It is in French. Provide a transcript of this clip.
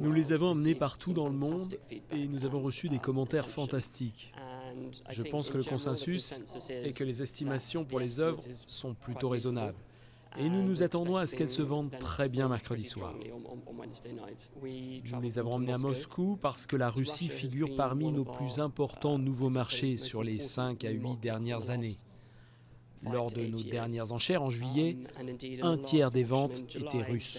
Nous les avons emmenés partout dans le monde et nous avons reçu des commentaires fantastiques. Je pense que le consensus est que les estimations pour les œuvres sont plutôt raisonnables. Et nous nous attendons à ce qu'elles se vendent très bien mercredi soir. Nous les avons emmenées à Moscou parce que la Russie figure parmi nos plus importants nouveaux marchés sur les 5 à 8 dernières années. Lors de nos dernières enchères en juillet, un tiers des ventes étaient russes.